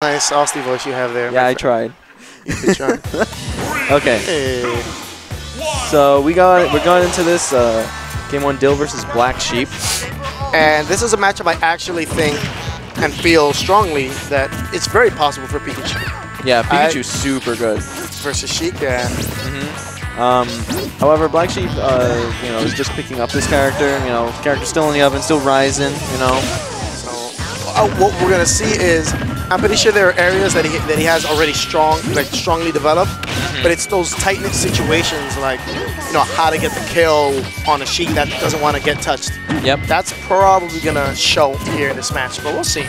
Nice Austin voice you have there. Yeah, I tried. friend. Good try. Okay, Hey. so we got we're going into this uh, game one, Dill versus Black Sheep. And this is a matchup I actually think and feel strongly that it's very possible for Pikachu Yeah, I- Pikachu's super good. versus Sheik. Yeah. Um, however, Black Sheep, uh, you know, is just picking up this character. You know, character still in the oven, still rising. You know, uh, what we're gonna see is I'm pretty sure there are areas that he that he has already strong, like strongly developed, but it's those tight knit situations like you know how to get the kill on a Sheik that doesn't want to get touched. Yep. That's probably gonna show here in this match, but we'll see.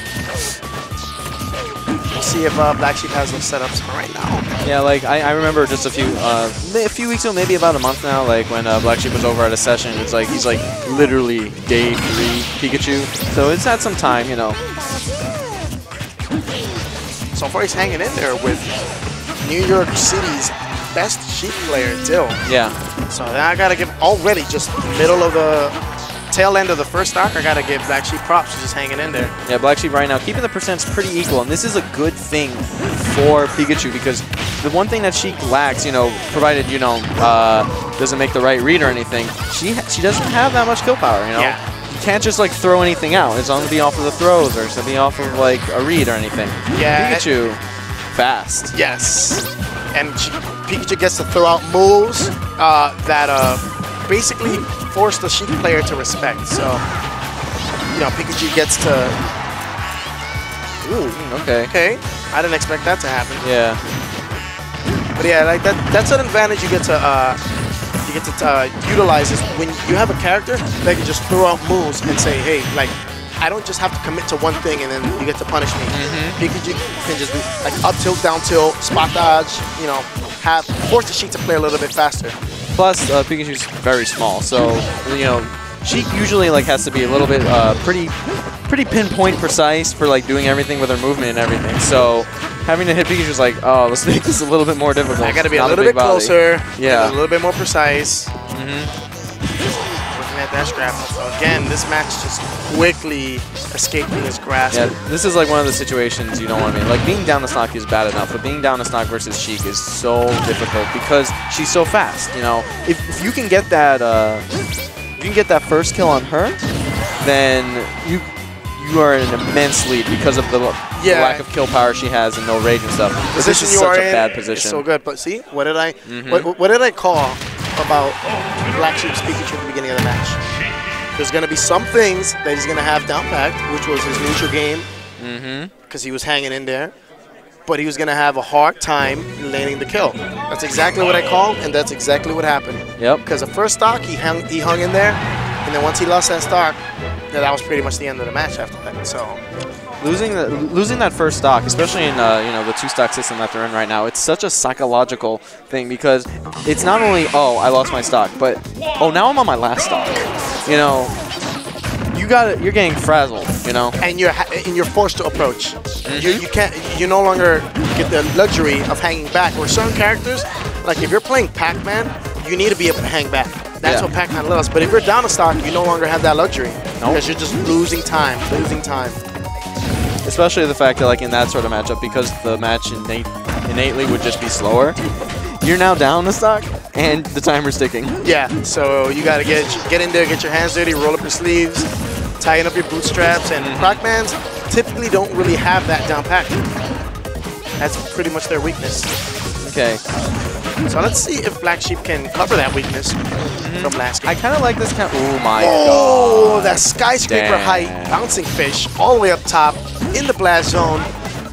We'll see if uh, Black Sheep has those setups for right now. Yeah, like I, I remember just a few uh, a few weeks ago, maybe about a month now, like when uh, Black Sheep was over at a session. It's like he's like literally day three Pikachu. So it's had some time, you know. So far, he's hanging in there with New York City's best Sheik player, Dill. Yeah. So I gotta give already just middle of the tail end of the first stock. I gotta give Black Sheep props. He's just hanging in there. Yeah, Black Sheep right now keeping the percents pretty equal, and this is a good thing for Pikachu because the one thing that she lacks, you know, provided you know uh, doesn't make the right read or anything, she ha- she doesn't have that much kill power. You know, Yeah. you can't just like throw anything out. It's to be off of the throws or be off of like a read or anything. Yeah. Pikachu, fast. Yes. And Ch- Pikachu gets to throw out moves uh, that uh, basically force the Sheik player to respect. So, you know, Pikachu gets to. Ooh, Mm, Okay. okay. I didn't expect that to happen. Yeah. But yeah, like that that's an advantage you get to uh, you get to uh, utilize is when you have a character that can just throw out moves and say, hey, like I don't just have to commit to one thing and then you get to punish me. Pikachu can just do like up tilt, down tilt, spot dodge, you know, have force the Sheik to play a little bit faster. Plus, uh, Pikachu's very small, so you know, she usually like has to be a little bit uh, pretty, pretty pinpoint precise for like doing everything with her movement and everything. So having to hit Pikachu's like, oh, let's make this a little bit more difficult. I got to be a little big bit body. closer, Yeah. a little bit more precise. Mhm. Looking at that scrap. So again, this match just quickly escaping his grasp. Yeah, this is like one of the situations you don't want to be in. Like being down to Snock is bad enough, but being down to Snock versus Sheik is so difficult because she's so fast. You know, if, if you can get that, uh, you can get that first kill on her, then you you are in an immense lead because of the, Yeah. lack of kill power she has and no rage and stuff. But this is you such are a in bad position. so good. But see, what did I Mhm. what, what did I call about Black Sheep's Pikachu at the beginning match? There's gonna be some things that he's gonna have down packed, which was his neutral game, Mm-hmm. because he was hanging in there. But he was gonna have a hard time landing the kill. That's exactly what I called, and that's exactly what happened. Yep. Because the first stock he hung he hung in there, and then once he lost that stock, yeah, that was pretty much the end of the match after that. So Losing the, losing that first stock, especially in uh, you know the two stock system that they're in right now, it's such a psychological thing because it's not only oh I lost my stock, but oh now I'm on my last stock. You know, you got. You're getting frazzled. You know. and you're ha- and you're forced to approach. You, Mhm. you can't. You no longer get the luxury of hanging back. Where certain characters, like if you're playing Pac-Man, you need to be able to hang back. That's Yeah. what Pac-Man loves. But if you're down a stock, you no longer have that luxury Nope. because you're just losing time, losing time. Especially the fact that like in that sort of matchup, because the match innate, innately would just be slower. You're now down a stock, and the timer's ticking. Yeah. So you gotta get get in there, get your hands dirty, roll up your sleeves, tighten up your bootstraps, and Pac-Mans typically don't really have that down pat. That's pretty much their weakness. Okay. So let's see if Black Sheep can cover that weakness from mm-hmm. last game. I kind of like this kind. Oh my Oh, god. that skyscraper Damn. height bouncing fish all the way up top in the blast zone.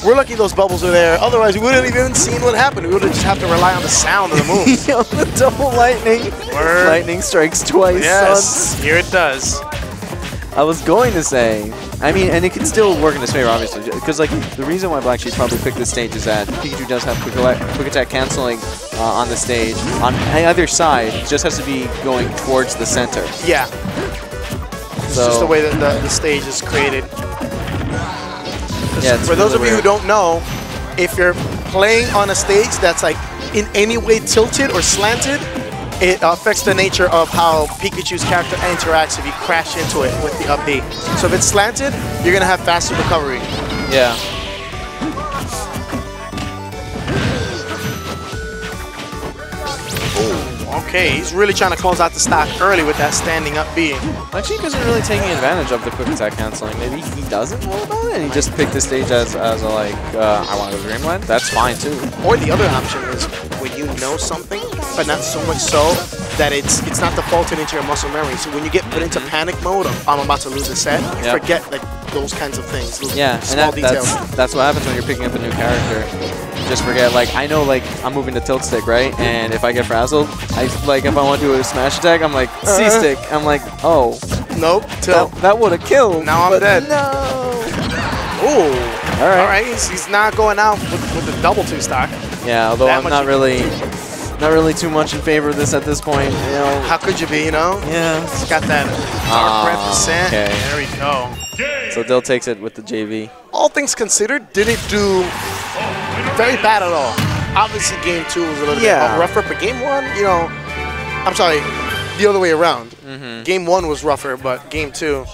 We're lucky those bubbles are there. Otherwise, we wouldn't even seen what happened. We would have just have to rely on the sound of the move. Yo, the double lightning. Word. Lightning strikes twice. yes, here it does. I was going to say. I mean, and it can still work in his favor, obviously, because like the reason why Black Sheep probably picked this stage is that Pikachu does have quick, quick attack canceling uh, on the stage. On either side, it just has to be going towards the center. Yeah, it's just the way that the, the stage is created. yeah, For those really of you who don't know, if you're playing on a stage that's like in any way tilted or slanted, it affects the nature of how Pikachu's character interacts if you crash into it with the up B. So if it's slanted, you're going to have faster recovery. Yeah. Oh, okay, he's really trying to close out the stock early with that standing up B. Actually, isn't really taking advantage of the quick attack canceling. Maybe he doesn't know about it and he just picked the stage as, as a, like, uh, I want to go to Dreamland. That's fine, too. Or the other option is when you know something, but not so much so that it's it's not defaulted into your muscle memory. So when you get put into panic mode, of, I'm about to lose a set, you Yep. forget like those kinds of things, Yeah, and that, details. that's that's what happens when you're picking up a new character. Just forget, like, I know, like, I'm moving to tilt stick, right? And if I get frazzled, I, like, if I want to do a smash attack, I'm like, Uh-huh. C-stick. I'm like, oh, nope, till. that, that would have killed. Now I'm dead. No. Ooh. All right. All right, he's, he's not going out with, with the double two stock. Yeah, although That I'm not really, not really too much in favor of this at this point. You know. How could you be, you know? Yeah. He's got that Ah, dark red percent. okay. There we go. So Dill takes it with the JV. All things considered, didn't do very bad at all. Obviously, game two was a little Yeah. bit rougher, but game one, you know, I'm sorry, the other way around. Mm-hmm. Game one was rougher, but game two,